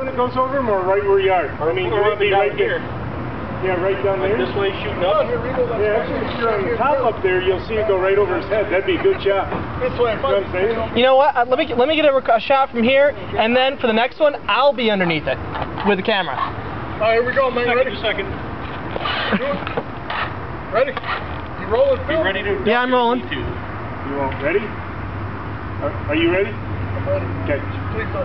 When it goes over him or right where you are? I mean, Or you're be right here. there. Yeah, right down there. This way shooting up. Yeah, actually, if you're on the top up there, you'll see it go right over his head. That'd be a good shot. This way. You know what I'm saying? You know what? Uh, let me let me get a, rec- a shot from here, and then for the next one, I'll be underneath it with the camera. All right, here we go, man. Ready? Second, second. Ready? You rolling, Be Phil? ready to. Yeah, I'm rolling. Too. You won't. Ready? Are, are you ready? I'm ready. Okay. Please don't